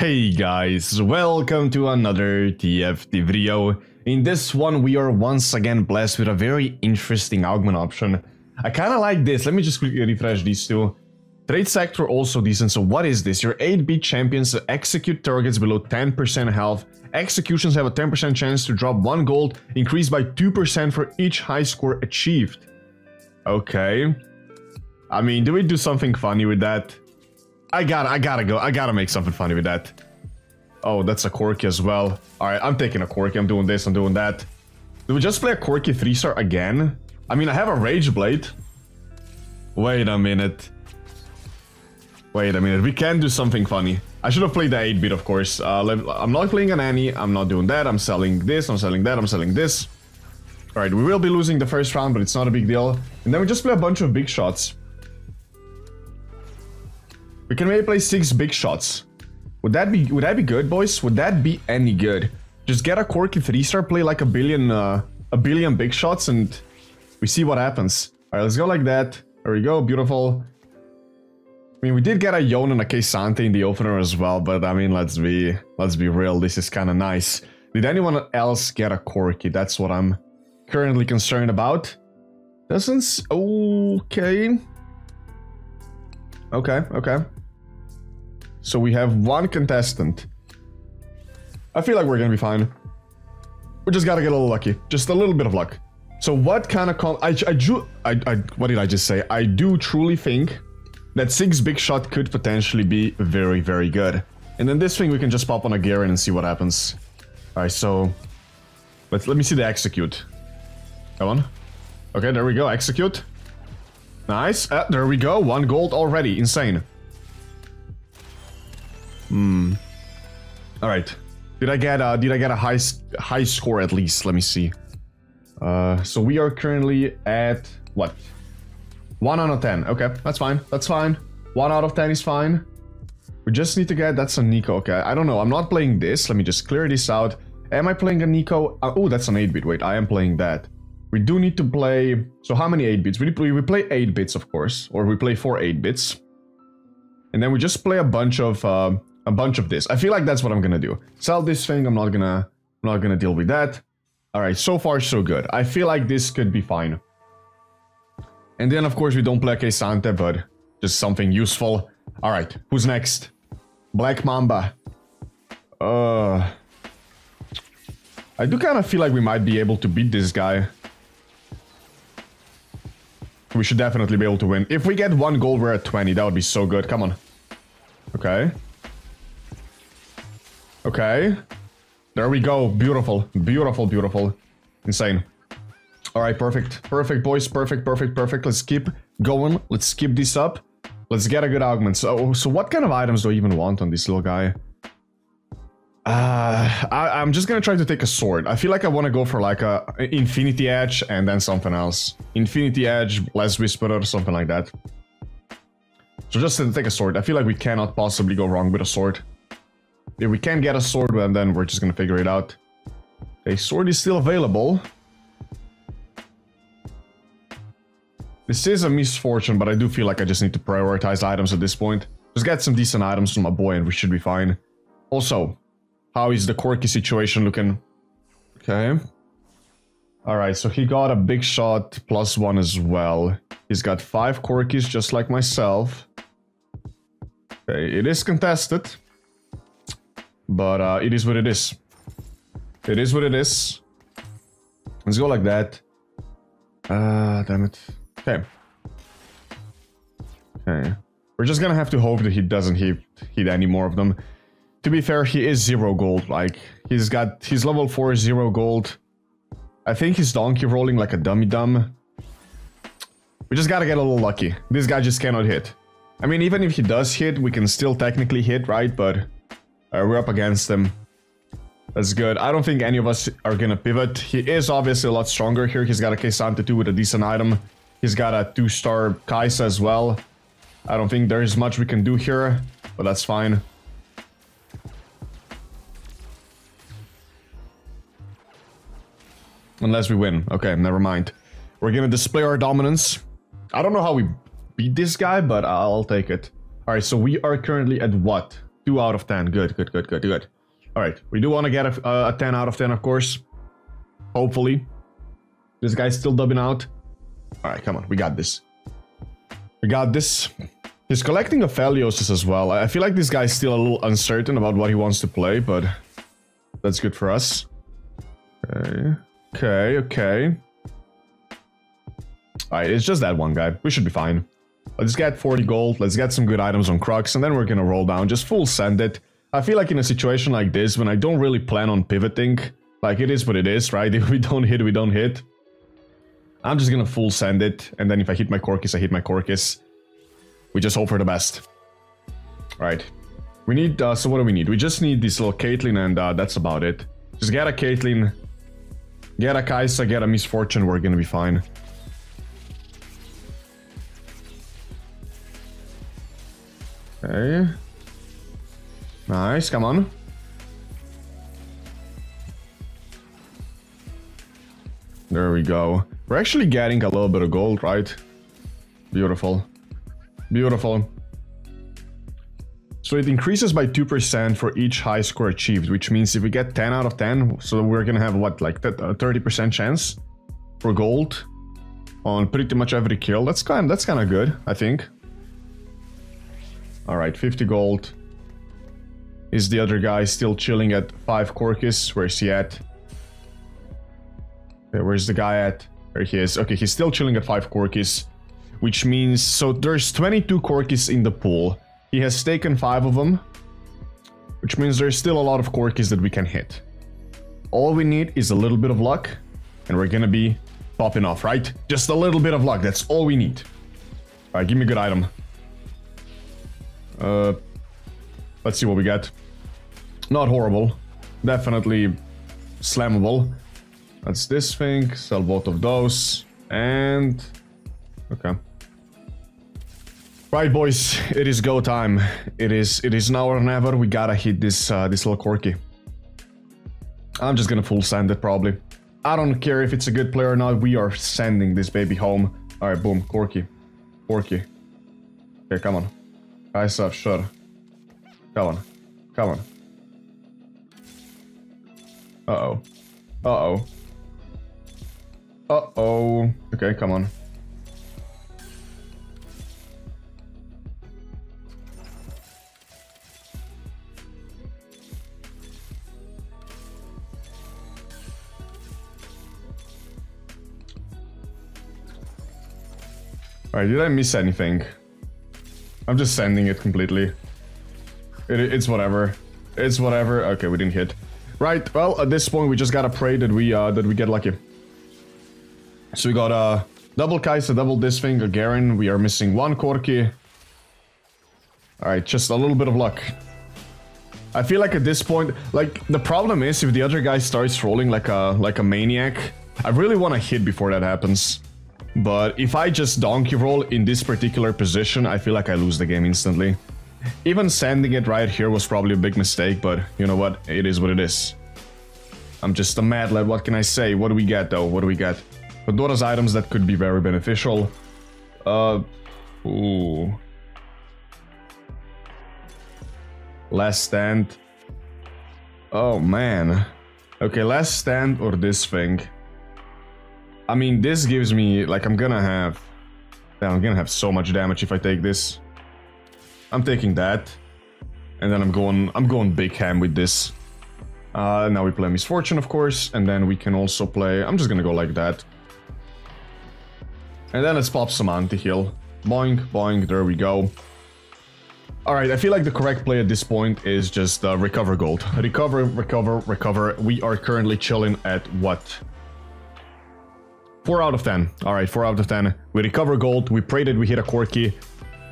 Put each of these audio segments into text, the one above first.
Hey guys, welcome to another TFT video. In this one we are once again blessed with a very interesting augment option. I kinda like this, let me just quickly refresh these two. Trade sector also decent, so what is this? Your 8-bit champions execute targets below 10% health. Executions have a 10% chance to drop 1 gold, increased by 2% for each high score achieved. Okay. I mean, do we do something funny with that? I gotta, I gotta go. I gotta make something funny with that. Oh, that's a Corki as well. Alright, I'm taking a Corki. I'm doing this, I'm doing that. Do we just play a Corki 3-star again? I mean, I have a Rage Blade. Wait a minute. Wait a minute, we can do something funny. I should have played the 8-bit, of course. Uh, I'm not playing an Annie, I'm not doing that. I'm selling this, I'm selling that, I'm selling this. Alright, we will be losing the first round, but it's not a big deal. And then we just play a bunch of big shots. We can maybe play six big shots. Would that be would that be good, boys? Would that be any good? Just get a Corki 3-star, play like a billion uh, a billion big shots, and we see what happens. Alright, let's go like that. There we go, beautiful. I mean, we did get a Yone and a K'Sante in the opener as well, but I mean, let's be let's be real, this is kind of nice. Did anyone else get a Corki? That's what I'm currently concerned about. Doesn't... Okay. Okay, okay. So we have one contestant. I feel like we're gonna be fine. We just gotta get a little lucky. Just a little bit of luck. So what kind of... I, I, do, I, I, what did I just say? I do truly think that 6 Big Shot could potentially be very, very good. And then this thing we can just pop on a Garen and see what happens. Alright, so... Let's, let me see the execute. Come on. Okay, there we go. Execute. Nice. Uh, there we go. One gold already. Insane. Hmm. All right. Did I get uh did I get a high high score at least? Let me see. Uh so we are currently at what? 1 out of 10. Okay, that's fine. That's fine. 1 out of 10 is fine. We just need to get that's a Neeko. Okay, I don't know. I'm not playing this. Let me just clear this out. Am I playing a Neeko? Uh, oh, that's an 8-bit. Wait, I am playing that. We do need to play... So how many 8-bits? We, we play 8 bits, of course. Or we play 4 8 bits. And then we just play a bunch of... Uh, a bunch of this. I feel like that's what I'm gonna do. Sell this thing, I'm not gonna I'm not gonna deal with that. Alright, so far so good. I feel like this could be fine. And then of course we don't play K'Sante, but just something useful. Alright, who's next? Black Mamba. Uh I do kind of feel like we might be able to beat this guy. We should definitely be able to win. If we get one goal, we're at 20. That would be so good. Come on. Okay. Okay. There we go. Beautiful. Beautiful, beautiful. Insane. Alright, perfect. Perfect, boys. Perfect, perfect, perfect. Let's keep going. Let's keep this up. Let's get a good augment. So, so what kind of items do I even want on this little guy? Uh, I, am just gonna try to take a sword. I feel like I want to go for like a Infinity Edge and then something else. Infinity Edge, Last Whisperer, something like that. So just to take a sword. I feel like we cannot possibly go wrong with a sword. If we can't get a sword, and then we're just gonna figure it out. A sword is still available. This is a Miss Fortune, but I do feel like I just need to prioritize items at this point. Just get some decent items from my boy and we should be fine. Also, how is the Corki situation looking? Okay. Alright, so he got a big shot plus one as well. He's got five Corkis just like myself. Okay, it is contested. But uh, it is what it is. It is what it is. Let's go like that. Ah, uh, damn it. Okay. Okay. We're just gonna have to hope that he doesn't hit, hit any more of them. To be fair, he is zero gold. Like, he's got... He's level 4, zero gold. I think he's donkey rolling like a dummy dumb. We just gotta get a little lucky. This guy just cannot hit. I mean, even if he does hit, we can still technically hit, right? But uh, we're up against him. That's good. I don't think any of us are gonna pivot. He is obviously a lot stronger here. He's got a K'Sante too with a decent item. He's got a two-star Kai'Sa as well. I don't think there's much we can do here, but that's fine. Unless we win. Okay, never mind. We're gonna display our dominance. I don't know how we beat this guy, but I'll take it. Alright, so we are currently at what? 2 out of 10. Good, good, good, good, good. Alright, we do want to get a, a 10 out of 10, of course. Hopefully. This guy's still dubbing out. Alright, come on, we got this. We got this. He's collecting Aphelios as well. I feel like this guy's still a little uncertain about what he wants to play, but that's good for us. Okay, okay, okay. Alright, it's just that one guy. We should be fine. Let's get 40 gold, let's get some good items on Crux, and then we're gonna roll down. Just full send it. I feel like in a situation like this, when I don't really plan on pivoting, like it is what it is, right? If we don't hit, we don't hit. I'm just gonna full send it, and then if I hit my Corkis, I hit my Corkis. We just hope for the best. Right. We need, uh, so what do we need? We just need this little Caitlyn, and uh, that's about it. Just get a Caitlyn, get a Kai'Sa, get a Miss Fortune, we're gonna be fine. Okay. Nice, come on. There we go. We're actually getting a little bit of gold, right? Beautiful. Beautiful. So it increases by 2% for each high score achieved, which means if we get 10 out of 10, so we're gonna have what, like a 30% uh, chance for gold on pretty much every kill. That's kind that's kind of good, I think. All right, 50 gold. Is the other guy still chilling at 5 Corkis? Where's he at? Okay, where's the guy at? There he is. Okay, he's still chilling at 5 Corkis. Which means... So there's 22 Corkis in the pool. He has taken 5 of them. Which means there's still a lot of Corkis that we can hit. All we need is a little bit of luck. And we're gonna be popping off, right? Just a little bit of luck. That's all we need. Alright, give me a good item. Uh, let's see what we get. Not horrible. Definitely slammable. That's this thing. Sell both of those. And... Okay. Right, boys. It is go time. It is it is now or never. We gotta hit this uh, this little Corki. I'm just gonna full send it, probably. I don't care if it's a good player or not. We are sending this baby home. Alright, boom. Corki. Corki. Okay, come on. Up, sure. Come on. Come on. Uh-oh. Uh-oh. Uh-oh. Okay, come on. Alright, did I miss anything? I'm just sending it completely. It, it's whatever. It's whatever. Okay, we didn't hit. Right, well, at this point, we just gotta pray that we, uh, that we get lucky. So we got, uh, double Kai'Sa, double this thing, a Garen. We are missing one Corki. Alright, just a little bit of luck. I feel like at this point, like, the problem is if the other guy starts rolling like a, like a maniac, I really want to hit before that happens. But if I just donkey roll in this particular position, I feel like I lose the game instantly. Even sending it right here was probably a big mistake, but you know what? It is what it is. I'm just a mad lad, what can I say? What do we get though? What do we get? Pandora's items that could be very beneficial. Uh, ooh. Last stand. Oh man. Okay, last stand or this thing. I mean, this gives me, like, I'm gonna have... I'm gonna have so much damage if I take this. I'm taking that. And then I'm going, I'm going big ham with this. Uh, now we play Miss Fortune, of course, and then we can also play... I'm just gonna go like that. And then let's pop some anti-heal. Boing, boing, there we go. Alright, I feel like the correct play at this point is just uh, recover gold. Recover, recover, recover. We are currently chilling at what? 4 out of 10. Alright, 4 out of 10. We recover gold. We pray that we hit a Corki.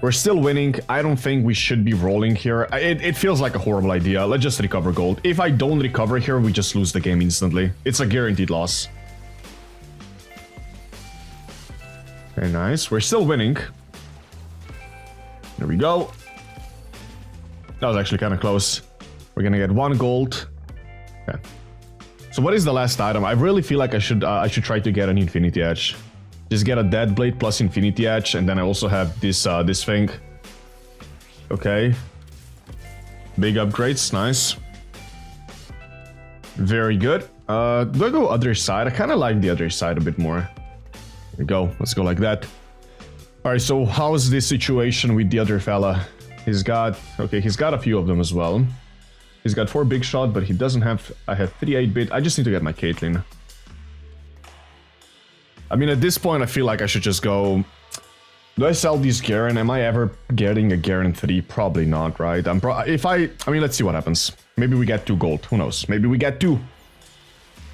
We're still winning. I don't think we should be rolling here. It, it feels like a horrible idea. Let's just recover gold. If I don't recover here, we just lose the game instantly. It's a guaranteed loss. Very nice. We're still winning. There we go. That was actually kind of close. We're gonna get one gold. Okay. So what is the last item? I really feel like I should uh, I should try to get an Infinity Edge. Just get a Deathblade plus Infinity Edge, and then I also have this uh, this thing. Okay. Big upgrades, nice. Very good. Uh, do I go other side? I kind of like the other side a bit more. There we go. Let's go like that. Alright, so how's this situation with the other fella? He's got... Okay, he's got a few of them as well. He's got 4 big shot, but he doesn't have... I have 3 8-bit. I just need to get my Caitlyn. I mean, at this point, I feel like I should just go... Do I sell these Garen? Am I ever getting a Garen 3? Probably not, right? I'm pro if I... I mean, let's see what happens. Maybe we get 2 gold. Who knows? Maybe we get 2.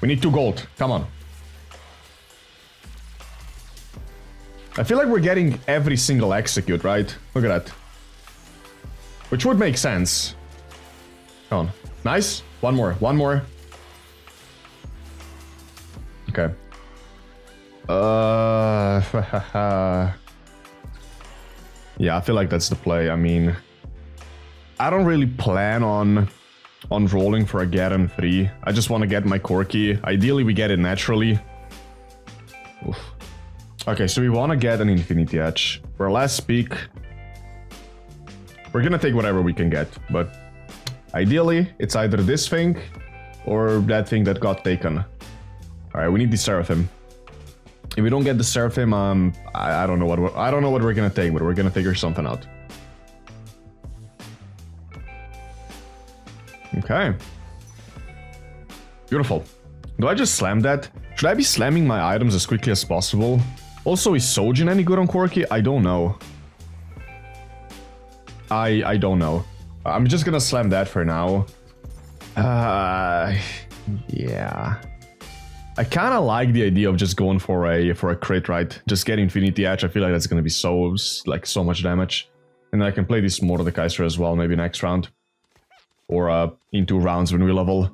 We need 2 gold. Come on. I feel like we're getting every single execute, right? Look at that. Which would make sense. On. Nice. One more. One more. Okay. Uh, yeah, I feel like that's the play. I mean, I don't really plan on on rolling for a Garen 3. I just want to get my Corki. Ideally, we get it naturally. Oof. Okay, so we want to get an Infinity Edge. For last speak, we're gonna take whatever we can get, but ideally, it's either this thing or that thing that got taken. Alright, we need the Seraphim. If we don't get the Seraphim, um, I, I don't know what I don't know what we're gonna take, but we're gonna figure something out. Okay. Beautiful. Do I just slam that? Should I be slamming my items as quickly as possible? Also, is Shojin any good on Corki? I don't know. I I don't know. I'm just gonna slam that for now. Uh, yeah. I kind of like the idea of just going for a for a crit, right? Just get Infinity Edge. I feel like that's gonna be so like so much damage, and then I can play this Mordekaiser as well, maybe next round, or uh, in two rounds when we level.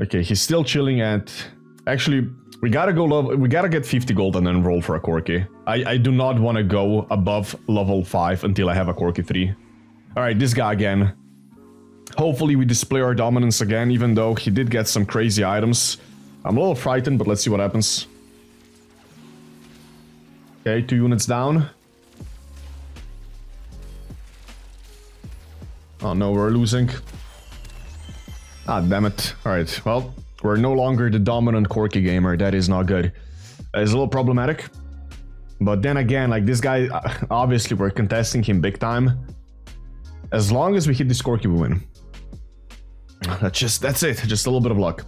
Okay, he's still chilling at. Actually, we gotta go level. We gotta get 50 gold and then roll for a Corki. I I do not want to go above level five until I have a Corki three. All right, this guy again. Hopefully we display our dominance again, even though he did get some crazy items. I'm a little frightened, but let's see what happens. Okay, two units down. Oh no, we're losing. Ah, damn it. Alright, well, we're no longer the dominant Corki gamer. That is not good. Is a little problematic. But then again, like this guy, obviously we're contesting him big time. As long as we hit this Corki, we win. That's just, that's it. Just a little bit of luck.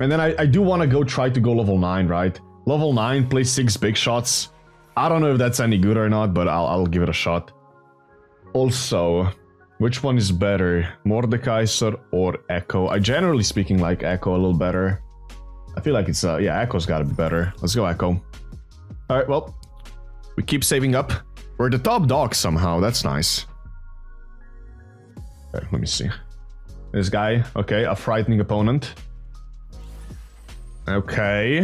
And then I, I do want to go try to go level 9, right? Level 9, play 6 big shots. I don't know if that's any good or not, but I'll, I'll give it a shot. Also, which one is better? Mordekaiser or Ekko? I generally speaking like Ekko a little better. I feel like it's, uh, yeah, Ekko's gotta be better. Let's go Ekko. Alright, well, we keep saving up. We're the top dog somehow, that's nice. Let me see. This guy, okay, a frightening opponent. Okay.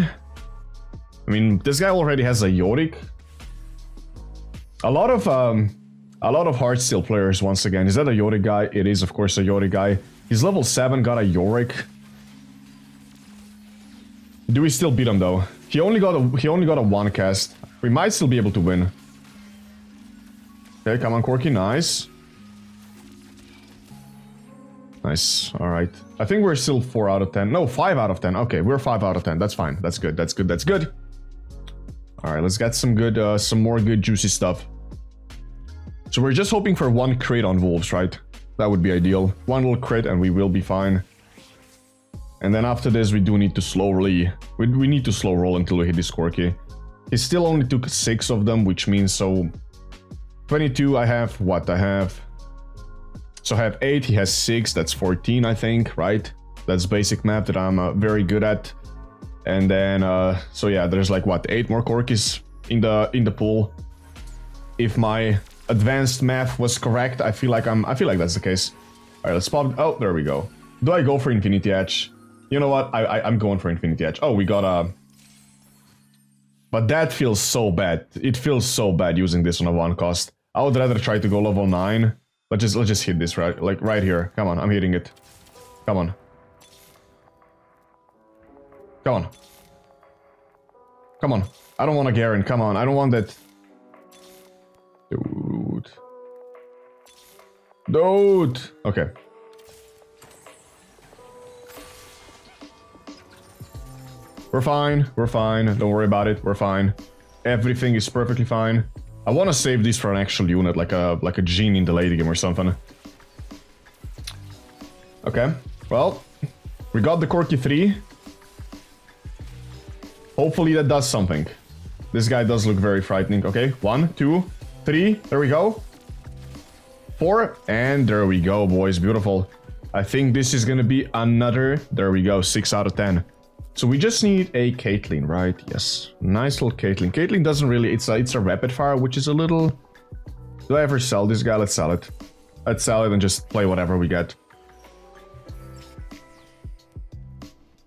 I mean, this guy already has a Yorick. A lot of, um, a lot of Heartsteel players, once again. Is that a Yorick guy? It is, of course, a Yorick guy. He's level 7, got a Yorick. Do we still beat him, though? He only got a, he only got a one cast. We might still be able to win. Okay, come on, Corki, nice. Nice. All right. I think we're still 4 out of 10. No, 5 out of 10. Okay, we're 5 out of 10. That's fine. That's good. That's good. That's good. All right, let's get some good, uh, some more good juicy stuff. So we're just hoping for one crit on wolves, right? That would be ideal. One little crit and we will be fine. And then after this, we do need to slowly... We, we need to slow roll until we hit this Corki. He still only took 6 of them, which means so... 22, I have... What? I have... So I have 8, he has 6, that's 14 I think, right? That's basic math that I'm uh, very good at. And then, uh, so yeah, there's like what, 8 more Corkis in the in the pool. If my advanced math was correct, I feel like I'm, I feel like that's the case. Alright, let's pop, oh, there we go. Do I go for Infinity Edge? You know what, I, I, I'm going for Infinity Edge. Oh, we got a... But that feels so bad. It feels so bad using this on a one cost. I would rather try to go level 9 Let's just let's just hit this right like right here. Come on, I'm hitting it. Come on. Come on. Come on. I don't want a Garen. Come on. I don't want that. Dude. Dude! Okay. We're fine, we're fine, don't worry about it, we're fine. Everything is perfectly fine. I want to save this for an actual unit, like a like a genie in the late game or something. Okay, well, we got the Corki 3. Hopefully that does something. This guy does look very frightening. Okay, one, two, three, there we go. Four, and there we go, boys, beautiful. I think this is gonna be another, there we go, six out of 10. So we just need a Caitlyn, right? Yes. Nice little Caitlyn. Caitlyn doesn't really... It's a, it's a rapid fire, which is a little... Do I ever sell this guy? Let's sell it. Let's sell it and just play whatever we get.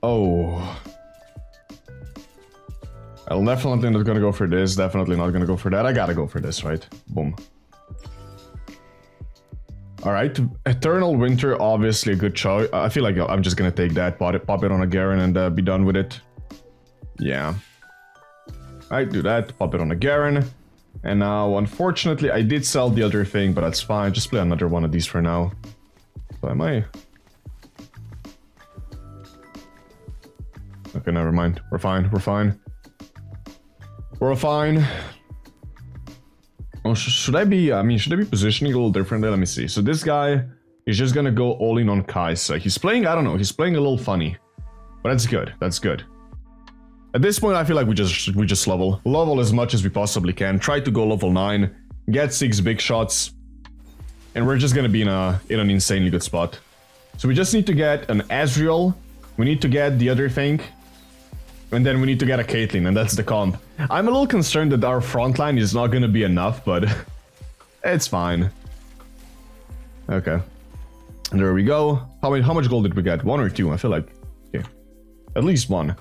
Oh. I'm definitely not gonna go for this. Definitely not gonna go for that. I gotta go for this, right? Boom. Alright, Eternal Winter, obviously a good choice. I feel like I'm just gonna take that, pop it, pop it on a Garen and uh, be done with it. Yeah. Alright, do that, pop it on a Garen. And now, unfortunately, I did sell the other thing, but that's fine. Just play another one of these for now. So am I... Okay, never mind. We're fine, we're fine. We're fine. Oh, sh should I be, I mean, should I be positioning a little differently? Let me see. So this guy is just gonna go all in on Kai'Sa. He's playing, I don't know, he's playing a little funny. But that's good, that's good. At this point, I feel like we just we just level. Level as much as we possibly can. Try to go level 9. Get 6 big shots. And we're just gonna be in a in an insanely good spot. So we just need to get an Ezreal. We need to get the other thing. And then we need to get a Caitlyn, and that's the comp. I'm a little concerned that our front line is not gonna be enough, but it's fine. Okay. There we go. How, many, how much gold did we get? One or two? I feel like... Okay. At least one.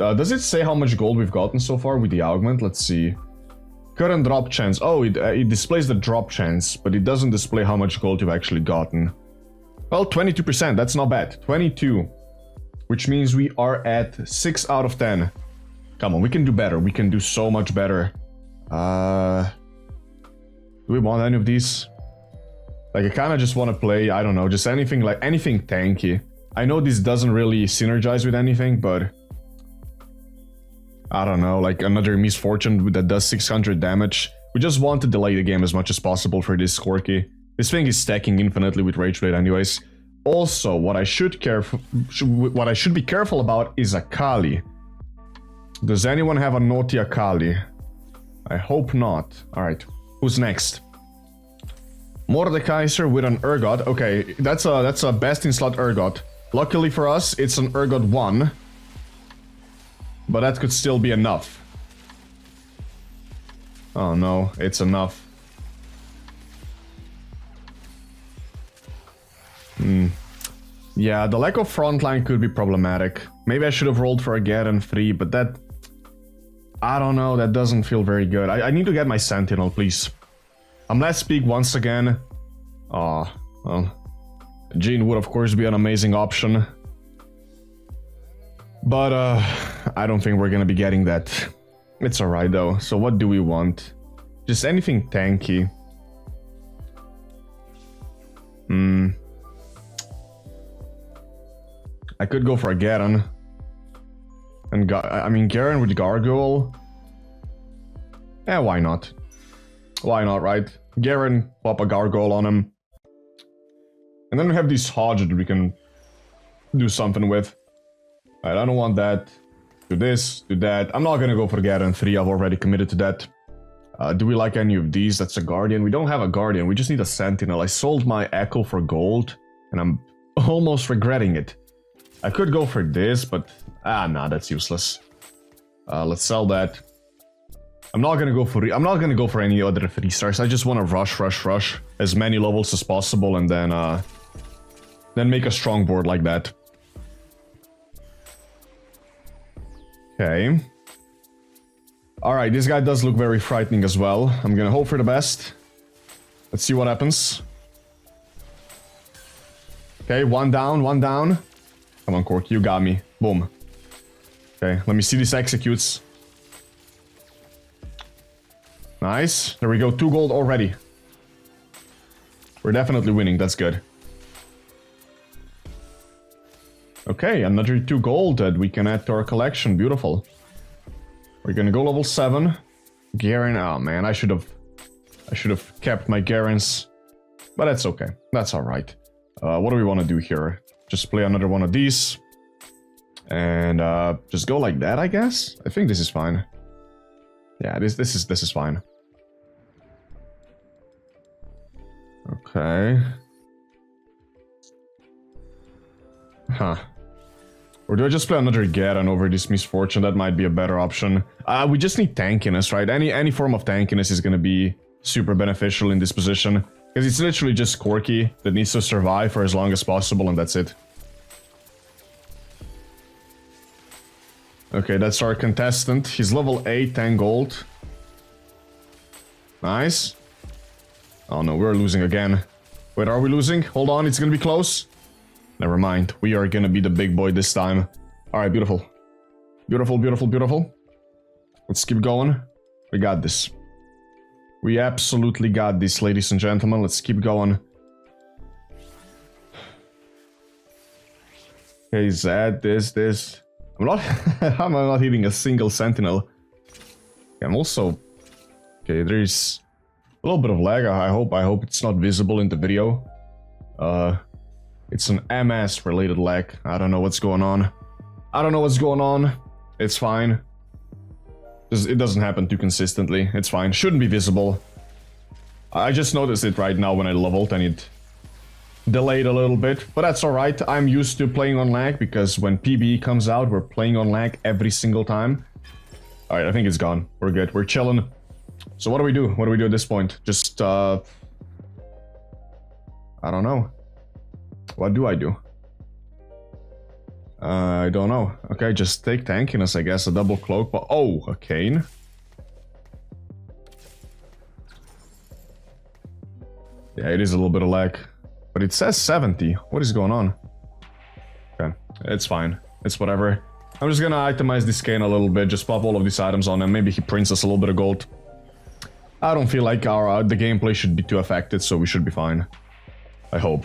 Uh, does it say how much gold we've gotten so far with the augment? Let's see. Current drop chance. Oh, it, uh, it displays the drop chance, but it doesn't display how much gold you've actually gotten. Well, 22%. That's not bad. 22 which means we are at 6 out of 10. Come on, we can do better. We can do so much better. Uh, do we want any of these? Like, I kind of just want to play, I don't know, just anything like, anything tanky. I know this doesn't really synergize with anything, but... I don't know, like another Miss Fortune that does 600 damage. We just want to delay the game as much as possible for this Corki. This thing is stacking infinitely with Rage Blade anyways. Also, what I should care what I should be careful about is Akali. Does anyone have a naughty Akali? I hope not. Alright, who's next? Mordekaiser with an Urgot. Okay, that's a that's a best in slot Urgot. Luckily for us, it's an Urgot 1. But that could still be enough. Oh no, it's enough. Hmm. Yeah, the lack of frontline could be problematic. Maybe I should have rolled for a Garen 3, but that... I don't know, that doesn't feel very good. I, I need to get my Sentinel, please. Um, let's speak once again. Ah, oh, well... Jhin would of course be an amazing option. But, uh, I don't think we're gonna be getting that. It's alright though, so what do we want? Just anything tanky. Hmm... I could go for a Garen. And I mean, Garen with Gargoyle. Yeah, why not? Why not, right? Garen, pop a Gargoyle on him. And then we have this Hodge that we can do something with. I don't want that. Do this, do that. I'm not gonna go for Garen 3, I've already committed to that. Uh, do we like any of these? That's a Guardian. We don't have a Guardian, we just need a Sentinel. I sold my Ekko for gold, and I'm almost regretting it. I could go for this, but ah, nah, that's useless. Uh, let's sell that. I'm not gonna go for I'm not gonna go for any other three stars. I just want to rush, rush, rush as many levels as possible, and then uh, then make a strong board like that. Okay. Alright, this guy does look very frightening as well. I'm gonna hope for the best. Let's see what happens. Okay, one down, one down. Come on, Cork, you got me. Boom. Okay, let me see this executes. Nice. There we go, two gold already. We're definitely winning, that's good. Okay, another two gold that we can add to our collection, beautiful. We're gonna go level 7. Garen, oh man, I should have... I should have kept my Garens. But that's okay, that's alright. Uh, what do we want to do here? Just play another one of these. And uh, just go like that, I guess? I think this is fine. Yeah, this this is this is fine. Okay. Huh. Or do I just play another Garen over this Miss Fortune? That might be a better option. Uh, we just need tankiness, right? Any any form of tankiness is gonna be super beneficial in this position. Because it's literally just Corki that needs to survive for as long as possible and that's it. Okay, that's our contestant. He's level 8, 10 gold. Nice. Oh no, we're losing again. Wait, are we losing? Hold on, it's gonna be close. Never mind, we are gonna be the big boy this time. Alright, beautiful. Beautiful, beautiful, beautiful. Let's keep going. We got this. We absolutely got this, ladies and gentlemen. Let's keep going. Okay, Zed, this, this. I'm not... I'm not hitting a single sentinel? I'm also... Okay, there's a little bit of lag. I hope I hope it's not visible in the video. Uh, it's an MS related lag. I don't know what's going on. I don't know what's going on. It's fine. It doesn't happen too consistently. It's fine. Shouldn't be visible. I just noticed it right now when I leveled and it delayed a little bit, but that's alright. I'm used to playing on lag because when PBE comes out, we're playing on lag every single time. Alright, I think it's gone. We're good. We're chilling. So what do we do? What do we do at this point? Just, uh... I don't know. What do I do? Uh, I don't know. Okay, just take tankiness, I guess. A double cloak, but... Oh, a Kayn. Yeah, it is a little bit of lag. But it says 70. What is going on? Okay, it's fine. It's whatever. I'm just gonna itemize this Kayn a little bit, just pop all of these items on and maybe he prints us a little bit of gold. I don't feel like our uh, the gameplay should be too affected, so we should be fine. I hope.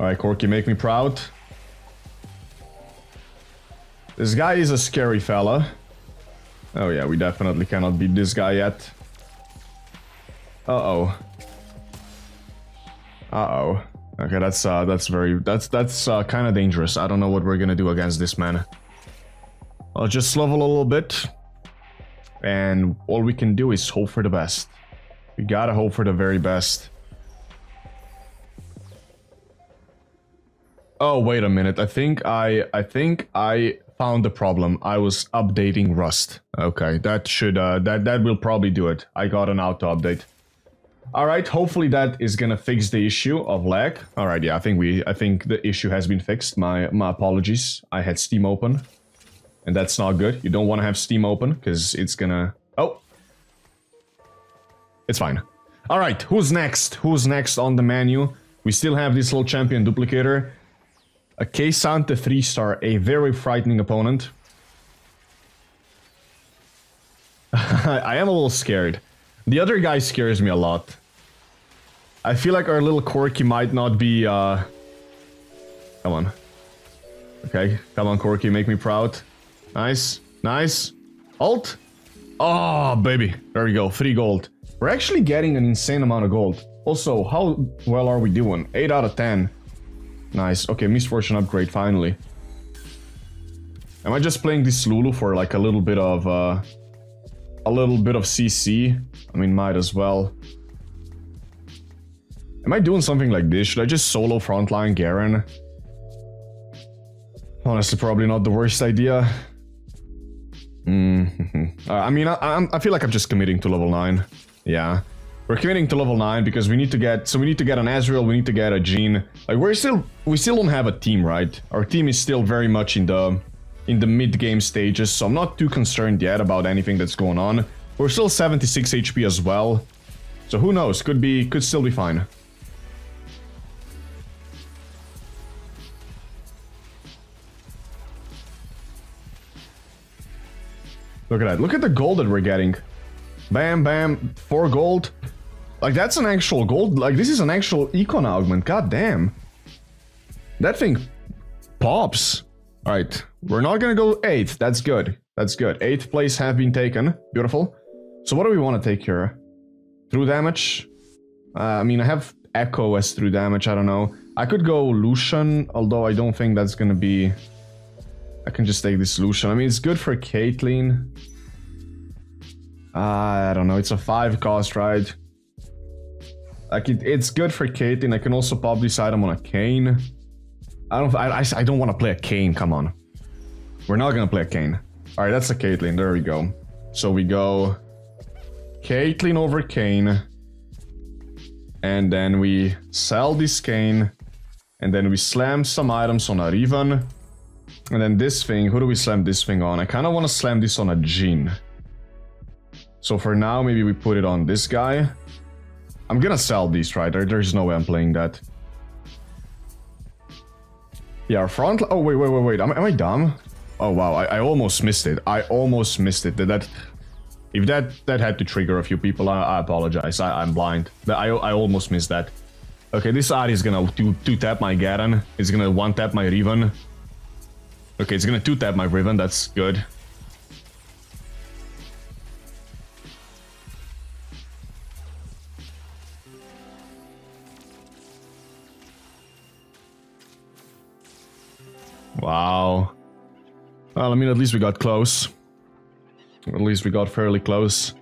Alright, Corki, make me proud. This guy is a scary fella. Oh yeah, we definitely cannot beat this guy yet. Uh-oh. Uh-oh. Okay, that's uh that's very that's that's uh kind of dangerous. I don't know what we're going to do against this man. I'll just level a little bit. And all we can do is hope for the best. We got to hope for the very best. Oh, wait a minute. I think I I think I found the problem. I was updating Rust. Okay, that should uh that that will probably do it. I got an auto update. Alright, hopefully that is gonna fix the issue of lag. Alright, yeah, I think we I think the issue has been fixed. My my apologies. I had Steam open. And that's not good. You don't want to have Steam open, because it's gonna... Oh! It's fine. Alright, who's next? Who's next on the menu? We still have this little champion duplicator. A K'Sante 3-star, a very frightening opponent. I am a little scared. The other guy scares me a lot. I feel like our little Corki might not be, uh... Come on. Okay, come on Corki, make me proud. Nice, nice. Alt. Oh, baby. There we go, free gold. We're actually getting an insane amount of gold. Also, how well are we doing? 8 out of 10. Nice. Okay, Miss Fortune upgrade, finally. Am I just playing this Lulu for like a little bit of, uh... A little bit of CC? I mean, might as well. Am I doing something like this? Should I just solo frontline Garen? Honestly, probably not the worst idea. Mm -hmm. uh, I mean, I, I feel like I'm just committing to level 9. Yeah. We're committing to level 9 because we need to get... So we need to get an Ezreal, we need to get a Jhin. Like, we're still... We still don't have a team, right? Our team is still very much in the... In the mid-game stages, so I'm not too concerned yet about anything that's going on. We're still 76 HP as well. So who knows, could be... Could still be fine. Look at that. Look at the gold that we're getting. Bam, bam. Four gold. Like, that's an actual gold... Like, this is an actual econ augment. God damn. That thing pops. Alright, we're not gonna go 8th. That's good. That's good. 8th place have been taken. Beautiful. So what do we want to take here? Through damage? Uh, I mean, I have Ekko as through damage. I don't know. I could go Lucian, although I don't think that's gonna be... I can just take this Lucian. I mean, it's good for Caitlyn. Uh, I don't know. It's a 5 cost, right? Like, it, it's good for Caitlyn. I can also pop this item on a Kayn. I don't I, I, I don't want to play a Kayn, come on. We're not gonna play a Kayn. Alright, that's a Caitlyn, there we go. So we go... Caitlyn over Kayn. And then we sell this Kayn. And then we slam some items on a Riven. And then this thing, who do we slam this thing on? I kind of want to slam this on a Jhin. So for now, maybe we put it on this guy. I'm gonna sell these, right? There, there's no way I'm playing that. Yeah, front... Oh, wait, wait, wait, wait. Am, am I dumb? Oh, wow. I, I almost missed it. I almost missed it. That, that If that that had to trigger a few people, I, I apologize. I, I'm blind. I, I almost missed that. Okay, this Ahri is gonna 2-tap my Garen. It's gonna 1-tap my Riven. Okay, it's gonna 2-tap my Riven. That's good. Wow. Well, I mean, at least we got close. At least we got fairly close.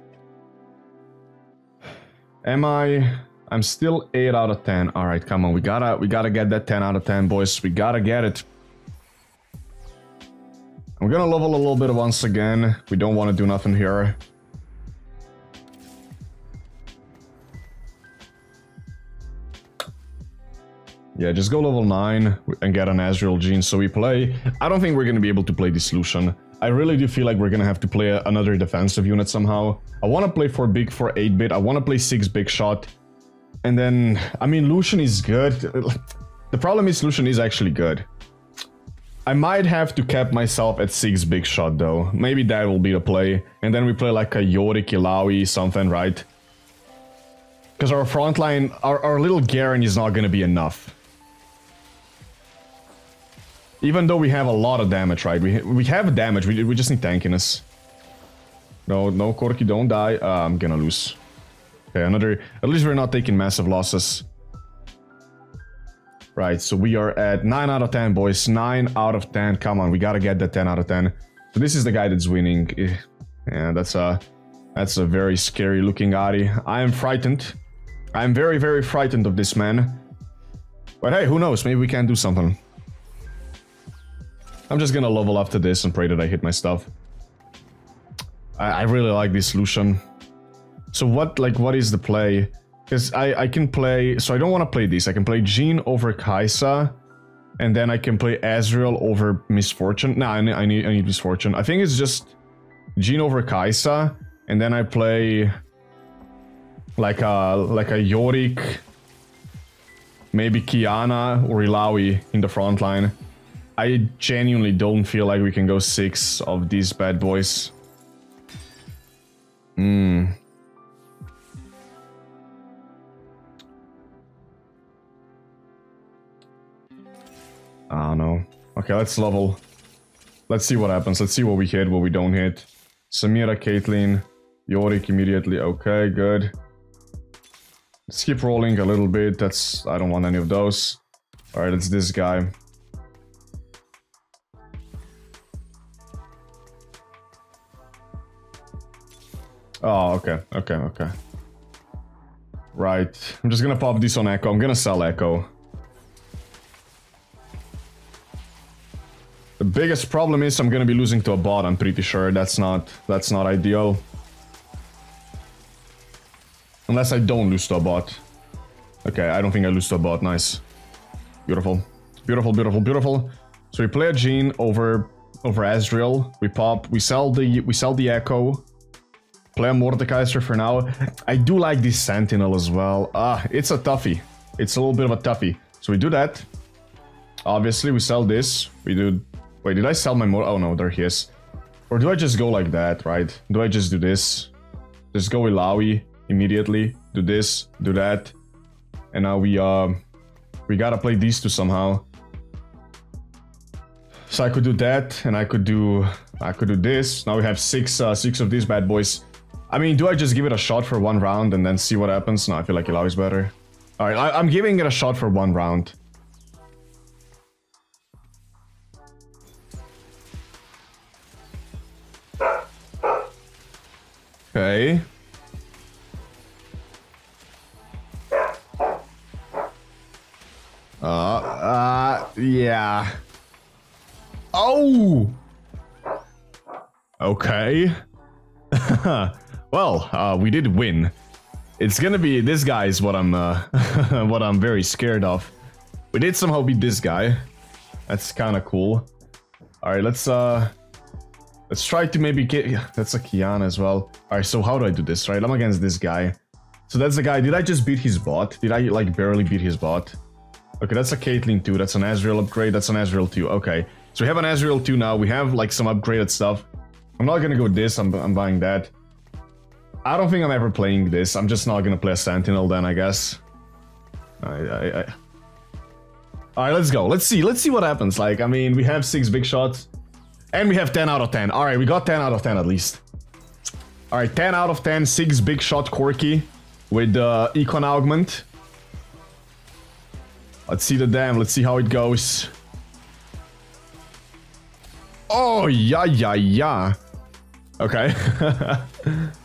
Am I... I'm still 8 out of 10. Alright, come on. We gotta, we gotta get that 10 out of 10, boys. We gotta get it. I'm gonna level a little bit once again. We don't want to do nothing here. Yeah, just go level 9 and get an Ezreal Jhin so we play. I don't think we're going to be able to play this Lucian. I really do feel like we're going to have to play another defensive unit somehow. I want to play for big for 8-bit. I want to play 6 big shot. And then, I mean, Lucian is good. The problem is Lucian is actually good. I might have to cap myself at 6 big shot though. Maybe that will be the play. And then we play like a Yorick, Illaoi, something, right? Because our front line, our, our little Garen is not going to be enough. Even though we have a lot of damage, right? We, we have damage, we, we just need tankiness. No, no, Corki, don't die. Uh, I'm gonna lose. Okay, another... At least we're not taking massive losses. Right, so we are at 9 out of 10, boys. 9 out of 10. Come on, we gotta get that 10 out of 10. So this is the guy that's winning. Eh, yeah, that's a... That's a very scary looking Ahri. I am frightened. I am very, very frightened of this man. But hey, who knows? Maybe we can do something. I'm just gonna level up to this and pray that I hit my stuff. I, I really like this solution. So what, like, what is the play? Because I, I can play... So I don't want to play this. I can play Jhin over Kai'Sa. And then I can play Ezreal over Miss Fortune. Nah, I need, I need, I need Miss Fortune. I think it's just Jhin over Kai'Sa. And then I play... Like a, like a Yorick. Maybe Qiyana or Illaoi in the front line. I genuinely don't feel like we can go six of these bad boys. Hmm. I don't know. Okay, let's level. Let's see what happens. Let's see what we hit, what we don't hit. Samira, Caitlyn, Yorick immediately. Okay, good. Keep rolling a little bit. That's... I don't want any of those. Alright, it's this guy. Oh, okay, okay, okay. Right. I'm just gonna pop this on Ekko. I'm gonna sell Ekko. The biggest problem is I'm gonna be losing to a bot, I'm pretty sure. That's not that's not ideal. Unless I don't lose to a bot. Okay, I don't think I lose to a bot. Nice. Beautiful. Beautiful, beautiful, beautiful. So we play a Jhin over over Ezreal. We pop, we sell the we sell the Ekko. Play a Mordekaiser for now. I do like this Sentinel as well. Ah, it's a toughie. It's a little bit of a toughie. So we do that. Obviously, we sell this. We do... Wait, did I sell my Mord... Oh, no, there he is. Or do I just go like that, right? Do I just do this? Just go with Illaoi. immediately. Do this, do that. And now we, uh, we gotta play these two somehow. So I could do that, and I could do, I could do this. Now we have six, uh, six of these bad boys. I mean, do I just give it a shot for one round and then see what happens? No, I feel like Illaoi better. Alright, I'm giving it a shot for one round. Okay. Uh, uh, yeah. Oh! Okay. well, uh, we did win. It's gonna be this guy is what I'm uh, what I'm very scared of. We did somehow beat this guy. That's kind of cool. All right, let's uh let's try to maybe get yeah, that's a Qiyana as well. All right, so how do I do this? Right, I'm against this guy. So that's the guy. Did I just beat his bot? Did I like barely beat his bot? Okay, that's a Caitlyn too. That's an Ezreal upgrade. That's an Ezreal 2. Okay. So we have an Ezreal 2 now. We have like some upgraded stuff. I'm not gonna go with this. I'm, I'm buying that. I don't think I'm ever playing this. I'm just not gonna play a Sentinel then, I guess. I, I, I... Alright, let's go. Let's see. Let's see what happens. Like, I mean, we have 6 big shots. And we have 10 out of 10. Alright, we got 10 out of 10 at least. Alright, 10 out of 10. 6 big shot Corki with uh, Econ Augment. Let's see the dam. Let's see how it goes. Oh, yeah, yeah, yeah. Okay.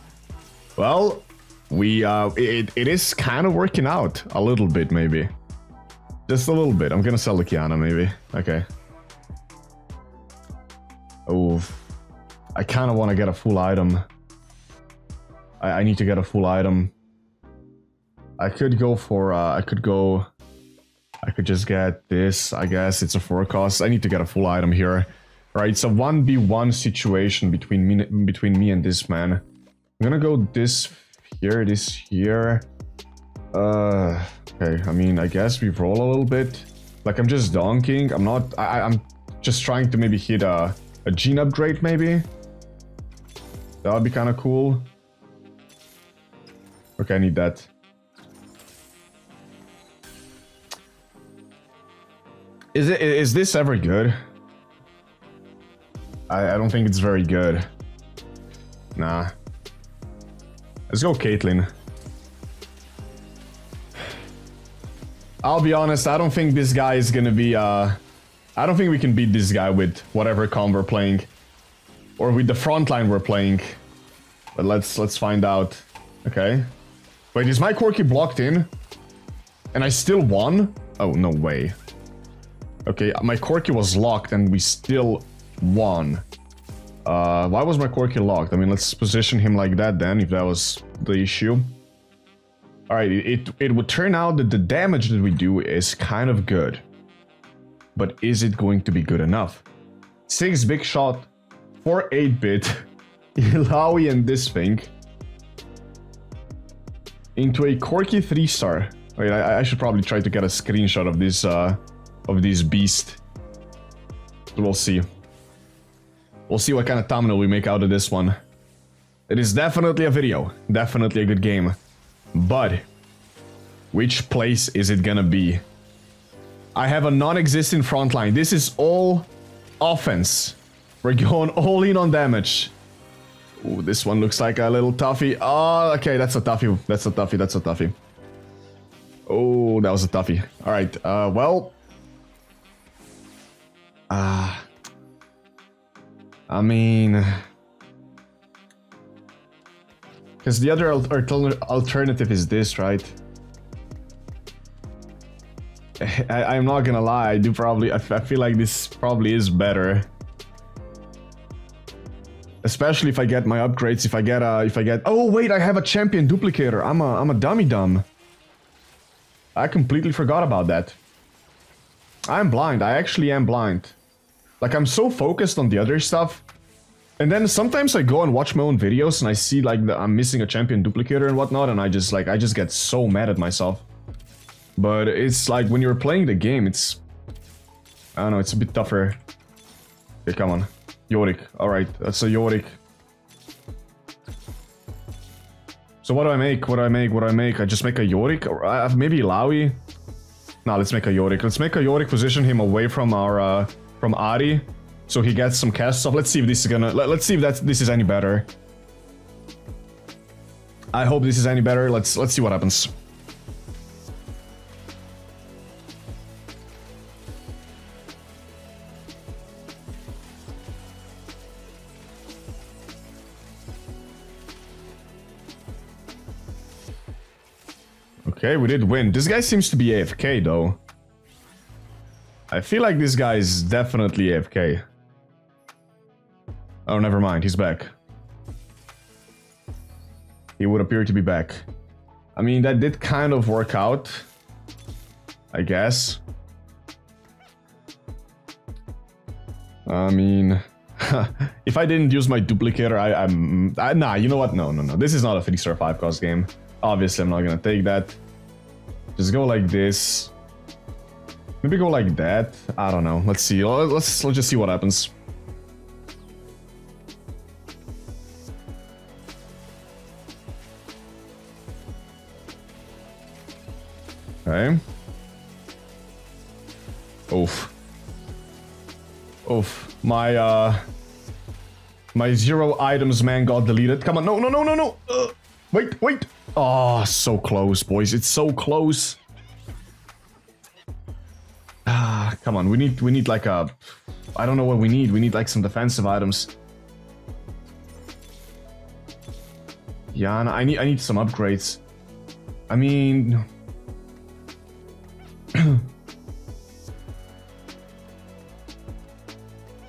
Well, we, uh, it, it is kind of working out a little bit, maybe. Just a little bit. I'm gonna sell the Qiyana, maybe. Okay. Oh, I kind of want to get a full item. I, I need to get a full item. I could go for, uh, I could go, I could just get this, I guess. It's a forecast. I need to get a full item here. All right, it's a 1v1 situation between me, between me and this man. I'm gonna go this here, this here. Uh, okay, I mean, I guess we roll a little bit. Like, I'm just donking. I'm not, I, I'm just trying to maybe hit a, a Jhin upgrade, maybe. That would be kind of cool. Okay, I need that. Is it, is this ever good? I, I don't think it's very good. Nah. Let's go Caitlyn. I'll be honest, I don't think this guy is gonna be, uh... I don't think we can beat this guy with whatever comp we're playing. Or with the front line we're playing. But let's let's find out. Okay. Wait, is my Corki blocked in? And I still won? Oh, no way. Okay, my Corki was locked and we still won. Uh, why was my Corki locked? I mean, let's position him like that then, if that was the issue. Alright, it, it would turn out that the damage that we do is kind of good. But is it going to be good enough? 6 big shot, 4 8-bit, Illaoi and this thing. Into a Corki 3-star. Wait, I, I, should probably try to get a screenshot of this, uh, of this beast. We'll see. We'll see what kind of thumbnail we make out of this one. It is definitely a video. Definitely a good game. But, which place is it gonna be? I have a non-existent front line. This is all offense. We're going all in on damage. Ooh, this one looks like a little toughie. Oh, okay, that's a toughie. That's a toughie. That's a toughie. Oh, that was a toughie. All right, uh, well... Ah... Uh, I mean... Because the other alternative is this, right? I, am not gonna lie, I do probably, I, feel like this probably is better. Especially if I get my upgrades, if I get a, if I get, oh wait, I have a champion duplicator, I'm a, I'm a dummy dumb. I completely forgot about that. I'm blind, I actually am blind. Like, I'm so focused on the other stuff. And then sometimes I go and watch my own videos and I see, like, the, I'm missing a champion duplicator and whatnot. And I just, like, I just get so mad at myself. But it's like, when you're playing the game, it's... I don't know, it's a bit tougher. Okay, come on. Yorick. Alright, that's a Yorick. So what do I make? What do I make? What do I make? I just make a Yorick? Or uh, maybe Illaoi? Nah, let's make a Yorick. Let's make a Yorick, position him away from our, uh, from Ahri. So he gets some cast stuff. Let's see if this is gonna, let, us see if that this is any better. I hope this is any better. Let's, let's see what happens. Okay, we did win. This guy seems to be AFK, though. I feel like this guy is definitely AFK. Oh, never mind. He's back. He would appear to be back. I mean, that did kind of work out. I guess. I mean... if I didn't use my duplicator, I, I'm... I, nah, you know what? No, no, no. This is not a 3-star 5-cost game. Obviously, I'm not gonna take that. Just go like this. Maybe go like that. I don't know. Let's see. Let's let's just see what happens. Okay. Oof. Oof. My uh my zero items man got deleted. Come on. No, no, no, no, no. Uh, wait, wait. Oh, so close, boys. It's so close. Come on. We need we need like a I don't know what we need. We need like some defensive items. Yeah, I need I need some upgrades. I mean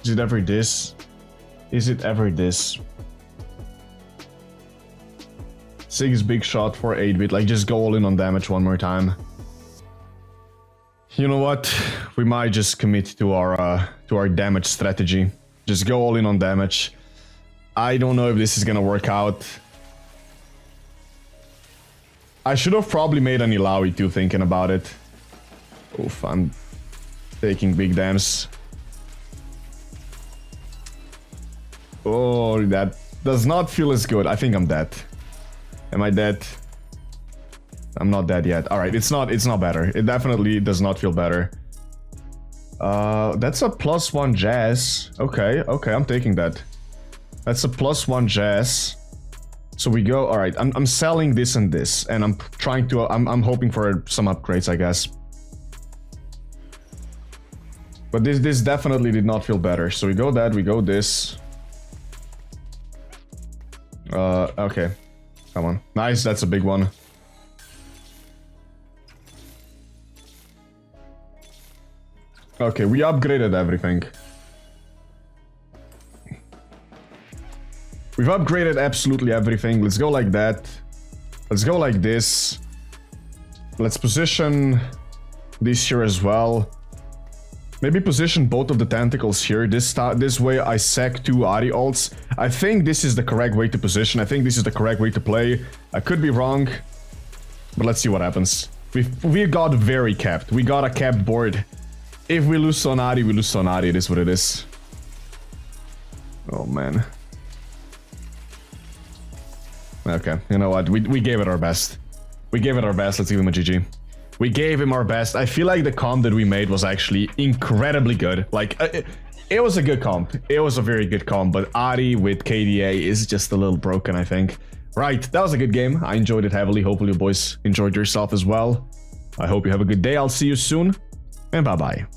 Is it ever this? Is it ever this? Six big shot for 8-bit, like just go all in on damage one more time. You know what? We might just commit to our uh, to our damage strategy. Just go all in on damage. I don't know if this is gonna work out. I should have probably made an Illaoi too, thinking about it. Oof, I'm taking big dams. Oh, that does not feel as good. I think I'm dead. Am I dead? I'm not dead yet. All right, it's not it's not better. It definitely does not feel better. Uh, that's a plus one jazz. Okay, okay, I'm taking that. That's a plus one jazz. So we go, all right, I'm, I'm selling this and this, and I'm trying to, I'm, I'm hoping for some upgrades, I guess. But this, this definitely did not feel better. So we go that, we go this. Uh, okay. Come on. Nice, that's a big one. Okay, we upgraded everything. We've upgraded absolutely everything. Let's go like that. Let's go like this. Let's position this here as well. Maybe position both of the tentacles here. This this way I sack two Ahri ults. I think this is the correct way to position. I think this is the correct way to play. I could be wrong. But let's see what happens. We've, we got very capped. We got a capped board. If we lose Sonari, we lose Sonari. It is what it is. Oh, man. Okay, you know what? We, we gave it our best. We gave it our best. Let's give him a GG. We gave him our best. I feel like the comp that we made was actually incredibly good. Like, uh, it, it was a good comp. It was a very good comp, but Ahri with KDA is just a little broken, I think. Right, that was a good game. I enjoyed it heavily. Hopefully you boys enjoyed yourself as well. I hope you have a good day. I'll see you soon, and bye-bye.